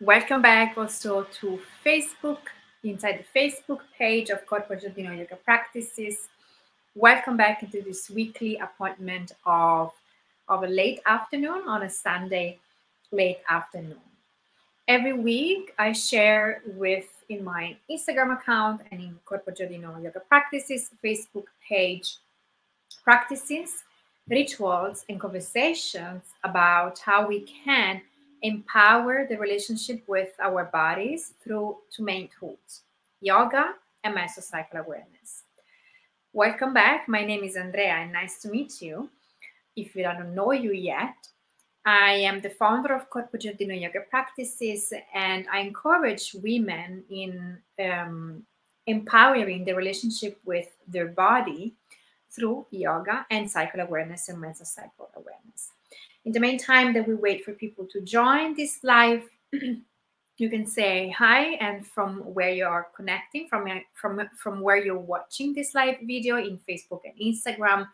Welcome back also to Facebook, inside the Facebook page of Corpo Giardino Yoga Practices. Welcome back into this weekly appointment of, of a late afternoon on a Sunday late afternoon. Every week I share with in my Instagram account and in Corpo Giardino Yoga Practices Facebook page practices, rituals, and conversations about how we can empower the relationship with our bodies through two main tools yoga and menstrual cycle awareness. Welcome back. My name is Andrea and nice to meet you. If I don't know you yet, I am the founder of Corpo Giardino Yoga Practices and I encourage women in um, empowering the relationship with their body through yoga and cycle awareness and menstrual cycle awareness. In the meantime that we wait for people to join this live, you can say hi and from where you are connecting, from, from, from where you're watching this live video in Facebook and Instagram,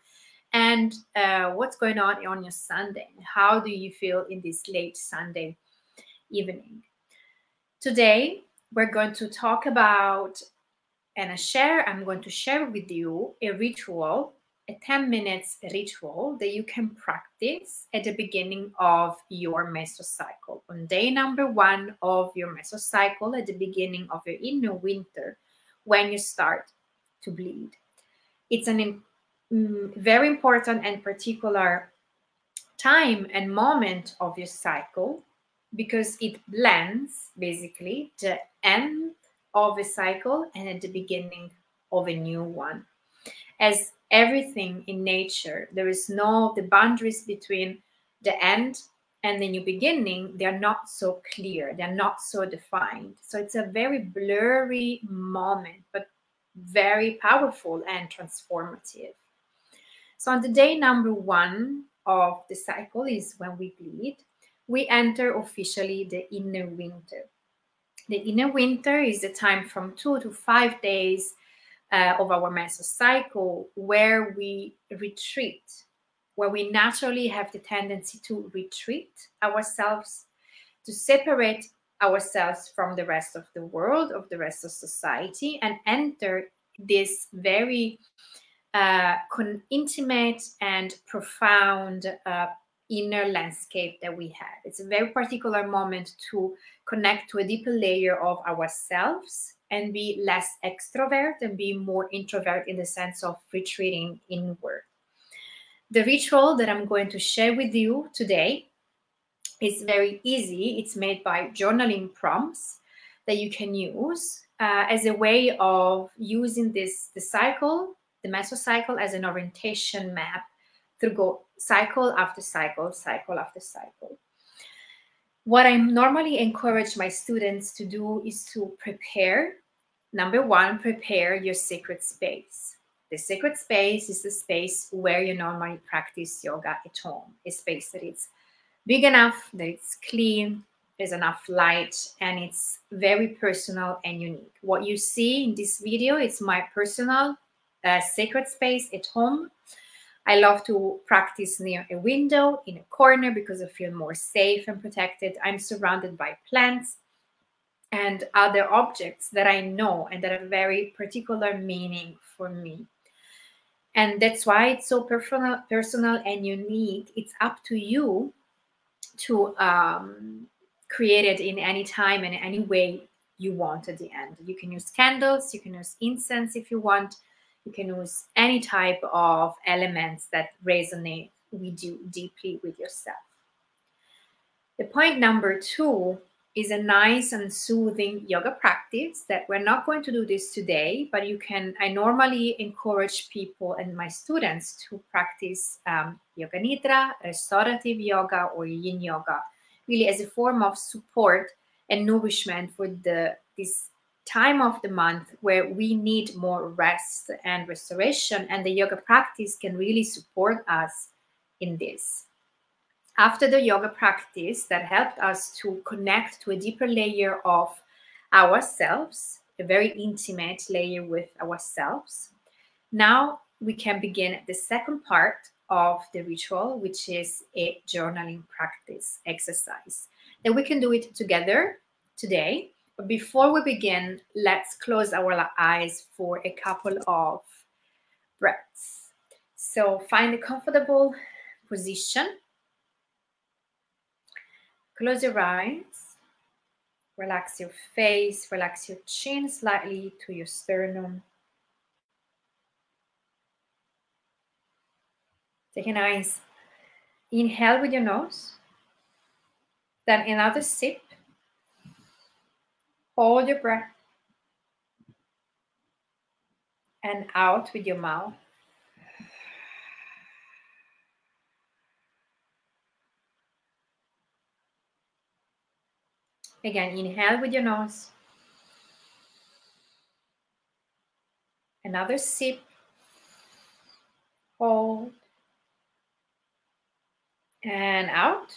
and uh, what's going on on your Sunday. How do you feel in this late Sunday evening? Today, we're going to talk about and I share, I'm going to share with you a ritual a 10 minutes ritual that you can practice at the beginning of your menstrual cycle. On day number one of your menstrual cycle, at the beginning of your inner winter, when you start to bleed. It's an um, very important and particular time and moment of your cycle because it blends basically the end of a cycle and at the beginning of a new one. As everything in nature. There is no, the boundaries between the end and the new beginning, they're not so clear, they're not so defined. So it's a very blurry moment, but very powerful and transformative. So on the day number one of the cycle is when we bleed, we enter officially the inner winter. The inner winter is the time from two to five days uh, of our menstrual cycle where we retreat, where we naturally have the tendency to retreat ourselves, to separate ourselves from the rest of the world, of the rest of society, and enter this very uh, intimate and profound uh, inner landscape that we have. It's a very particular moment to connect to a deeper layer of ourselves and be less extrovert and be more introvert in the sense of retreating inward. The ritual that I'm going to share with you today is very easy. It's made by journaling prompts that you can use uh, as a way of using this the cycle, the menstrual cycle as an orientation map to go cycle after cycle, cycle after cycle. What I normally encourage my students to do is to prepare Number one, prepare your sacred space. The sacred space is the space where you normally practice yoga at home, a space that is big enough, that it's clean, there's enough light, and it's very personal and unique. What you see in this video is my personal uh, sacred space at home. I love to practice near a window in a corner because I feel more safe and protected. I'm surrounded by plants and other objects that I know and that have very particular meaning for me. And that's why it's so personal, personal and unique. It's up to you to um, create it in any time and any way you want at the end. You can use candles, you can use incense if you want, you can use any type of elements that resonate with you deeply with yourself. The point number two is a nice and soothing yoga practice that we're not going to do this today, but you can, I normally encourage people and my students to practice um, yoga nidra, restorative yoga, or yin yoga, really as a form of support and nourishment for the this time of the month where we need more rest and restoration, and the yoga practice can really support us in this after the yoga practice that helped us to connect to a deeper layer of ourselves, a very intimate layer with ourselves, now we can begin the second part of the ritual, which is a journaling practice exercise. And we can do it together today. But before we begin, let's close our eyes for a couple of breaths. So find a comfortable position. Close your eyes. Relax your face, relax your chin slightly to your sternum. Take a nice inhale with your nose. Then another sip. Hold your breath. And out with your mouth. Again, inhale with your nose. Another sip. Hold. And out.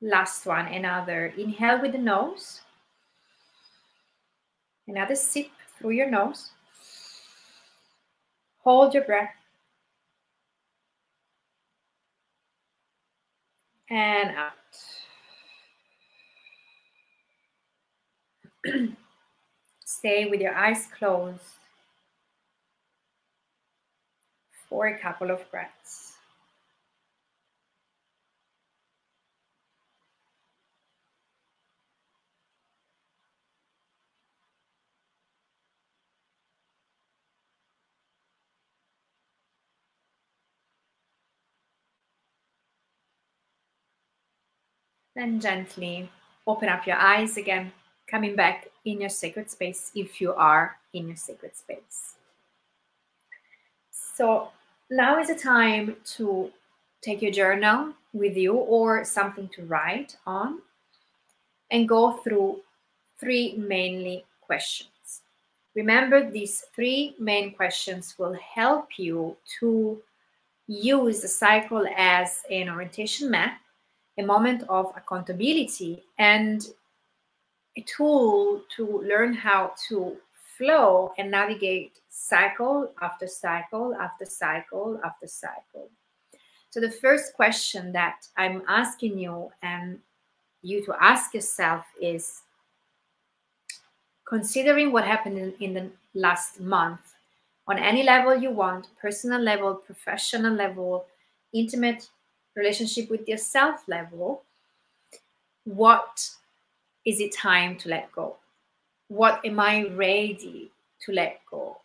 Last one, another inhale with the nose. Another sip through your nose. Hold your breath. And out. Stay with your eyes closed for a couple of breaths. Then gently open up your eyes again, coming back in your sacred space if you are in your sacred space. So now is the time to take your journal with you or something to write on and go through three mainly questions. Remember, these three main questions will help you to use the cycle as an orientation map a moment of accountability and a tool to learn how to flow and navigate cycle after cycle after cycle after cycle. So, the first question that I'm asking you and you to ask yourself is considering what happened in, in the last month on any level you want personal level, professional level, intimate relationship with yourself level, what is it time to let go? What am I ready to let go?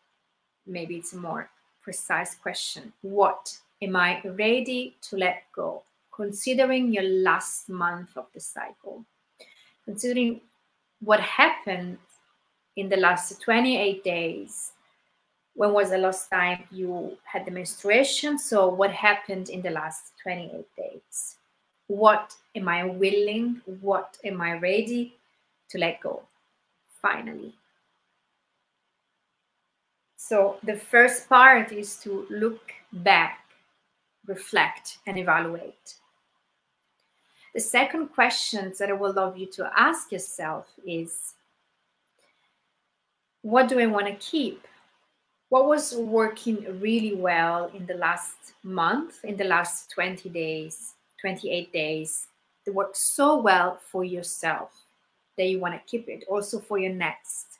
Maybe it's a more precise question. What am I ready to let go? Considering your last month of the cycle, considering what happened in the last 28 days when was the last time you had the menstruation? So, what happened in the last 28 days? What am I willing? What am I ready to let go? Finally. So, the first part is to look back, reflect, and evaluate. The second question that I would love you to ask yourself is what do I want to keep? What was working really well in the last month, in the last 20 days, 28 days, that worked so well for yourself that you want to keep it also for your next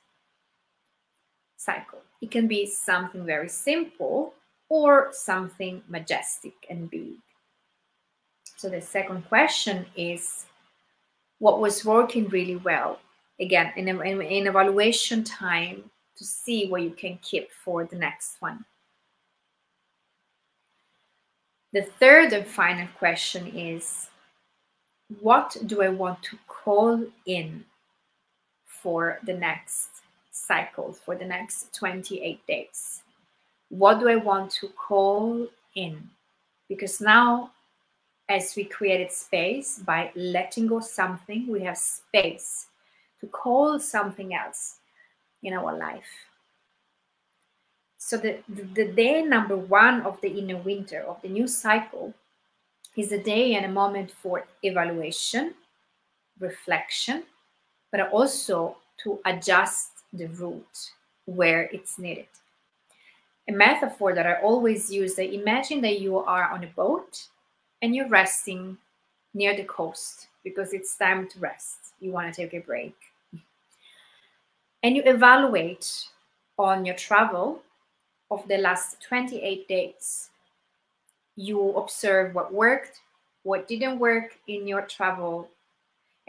cycle. It can be something very simple or something majestic and big. So the second question is what was working really well? Again, in, in, in evaluation time, to see what you can keep for the next one. The third and final question is what do I want to call in for the next cycle, for the next 28 days? What do I want to call in? Because now, as we created space by letting go something, we have space to call something else in our life. So the, the day number one of the inner winter, of the new cycle, is a day and a moment for evaluation, reflection, but also to adjust the route where it's needed. A metaphor that I always use, I imagine that you are on a boat and you're resting near the coast because it's time to rest. You want to take a break. And you evaluate on your travel of the last 28 days. You observe what worked, what didn't work in your travel,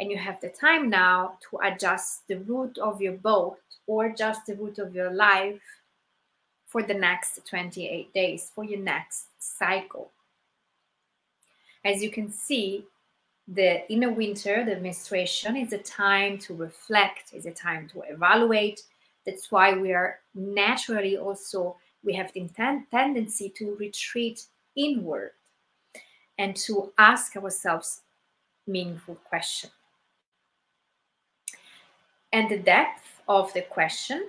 and you have the time now to adjust the route of your boat or just the route of your life for the next 28 days, for your next cycle. As you can see, the inner winter, the menstruation, is a time to reflect, is a time to evaluate. That's why we are naturally also, we have the tendency to retreat inward and to ask ourselves meaningful questions. And the depth of the question,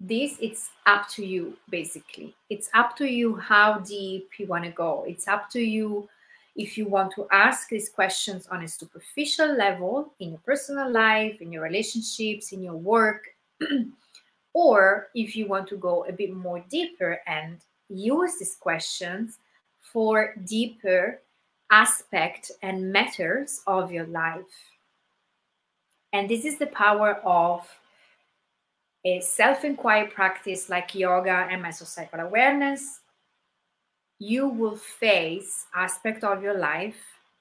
this it's up to you basically. It's up to you how deep you want to go. It's up to you if you want to ask these questions on a superficial level in your personal life, in your relationships, in your work, or if you want to go a bit more deeper and use these questions for deeper aspect and matters of your life. And this is the power of a self-inquiry practice like yoga and menstrual cycle awareness you will face aspect of your life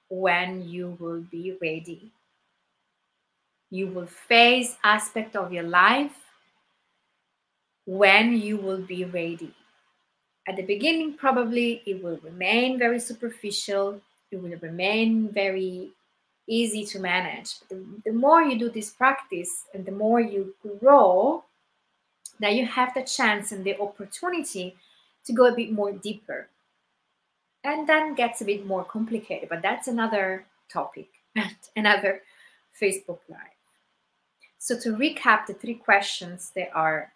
when you will be ready. You will face aspect of your life when you will be ready. At the beginning probably it will remain very superficial. It will remain very easy to manage. The, the more you do this practice and the more you grow that you have the chance and the opportunity to go a bit more deeper and then gets a bit more complicated but that's another topic another facebook live. So to recap the three questions they are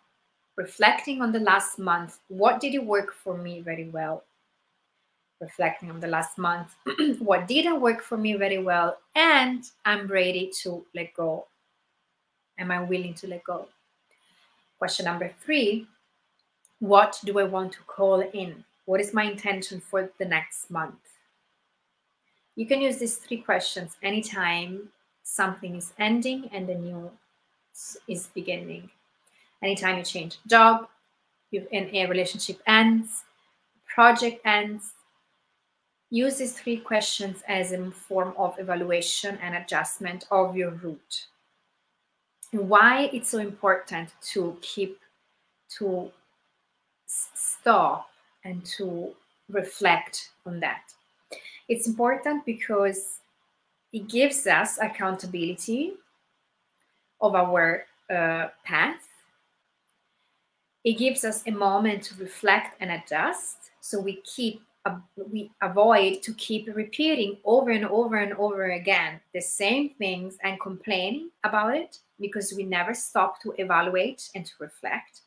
reflecting on the last month what did it work for me very well? Reflecting on the last month what didn't work for me very well? And i'm ready to let go. Am i willing to let go? Question number three what do i want to call in what is my intention for the next month? You can use these three questions anytime something is ending and the new is beginning. Anytime you change job, you in a relationship ends, project ends, use these three questions as a form of evaluation and adjustment of your route. And why it's so important to keep to stop and to reflect on that. It's important because it gives us accountability of our uh, path. It gives us a moment to reflect and adjust. So we keep we avoid to keep repeating over and over and over again the same things and complaining about it because we never stop to evaluate and to reflect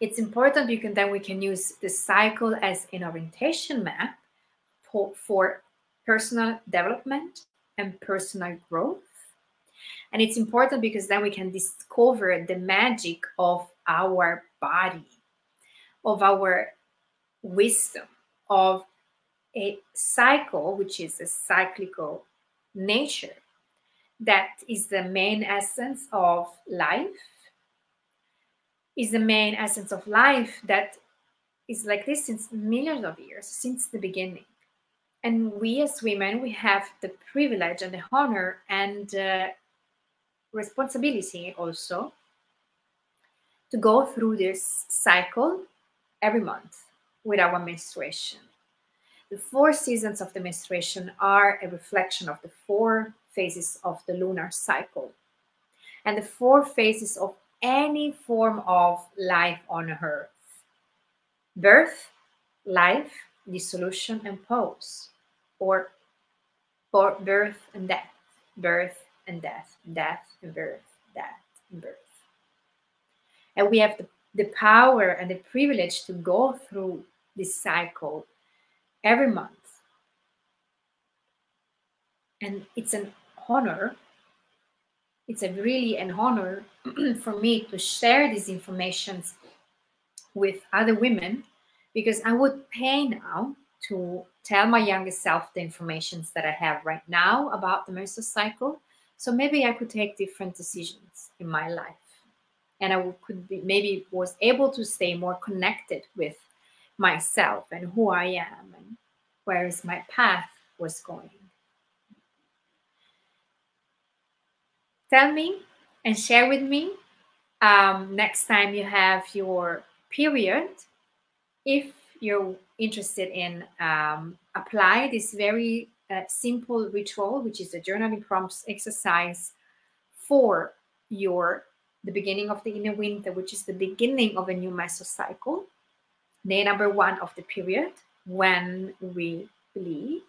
it's important because then we can use the cycle as an orientation map for, for personal development and personal growth. And it's important because then we can discover the magic of our body, of our wisdom, of a cycle, which is a cyclical nature, that is the main essence of life is the main essence of life that is like this since millions of years, since the beginning. And we as women, we have the privilege and the honor and uh, responsibility also to go through this cycle every month with our menstruation. The four seasons of the menstruation are a reflection of the four phases of the lunar cycle. And the four phases of any form of life on earth. Birth, life, dissolution, and pause, or birth and death, birth and death, death and birth, death and birth. And we have the, the power and the privilege to go through this cycle every month. And it's an honor it's a really an honor for me to share these informations with other women because I would pay now to tell my younger self the informations that I have right now about the menstrual cycle. So maybe I could take different decisions in my life. And I could be, maybe was able to stay more connected with myself and who I am and where is my path was going. Tell me and share with me um, next time you have your period if you're interested in um, apply this very uh, simple ritual which is a journaling prompts exercise for your the beginning of the inner winter which is the beginning of a new menstrual cycle day number one of the period when we bleed.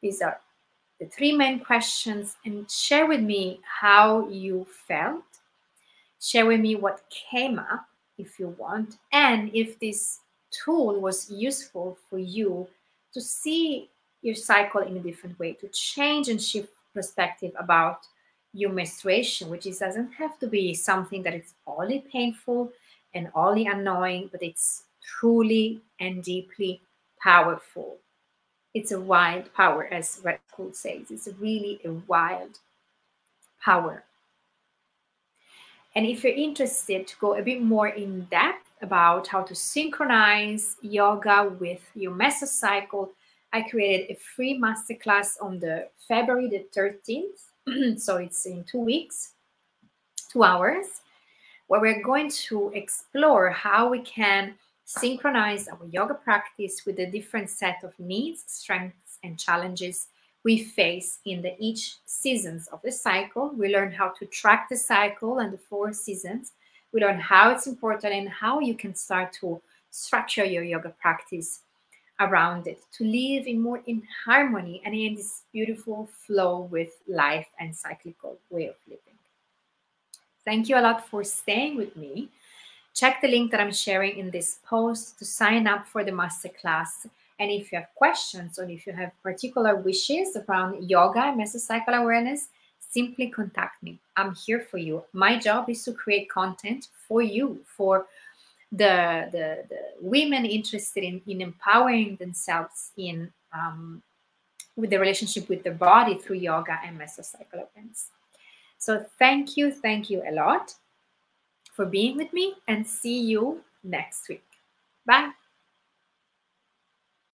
These are the three main questions and share with me how you felt share with me what came up if you want and if this tool was useful for you to see your cycle in a different way, to change and shift perspective about your menstruation, which is, doesn't have to be something that is only painful and only annoying, but it's truly and deeply powerful. It's a wild power, as Red School says. It's really a wild power. And if you're interested to go a bit more in depth about how to synchronize yoga with your menstrual cycle, I created a free masterclass on the February the 13th. so it's in two weeks, two hours, where we're going to explore how we can synchronize our yoga practice with a different set of needs, strengths, and challenges we face in the each seasons of the cycle. We learn how to track the cycle and the four seasons. We learn how it's important and how you can start to structure your yoga practice around it to live in more in harmony and in this beautiful flow with life and cyclical way of living. Thank you a lot for staying with me. Check the link that I'm sharing in this post to sign up for the masterclass and if you have questions or if you have particular wishes around yoga and menstrual cycle awareness, simply contact me. I'm here for you. My job is to create content for you, for the, the, the women interested in, in empowering themselves in um, with the relationship with the body through yoga and menstrual cycle awareness. So thank you, thank you a lot for being with me and see you next week. Bye.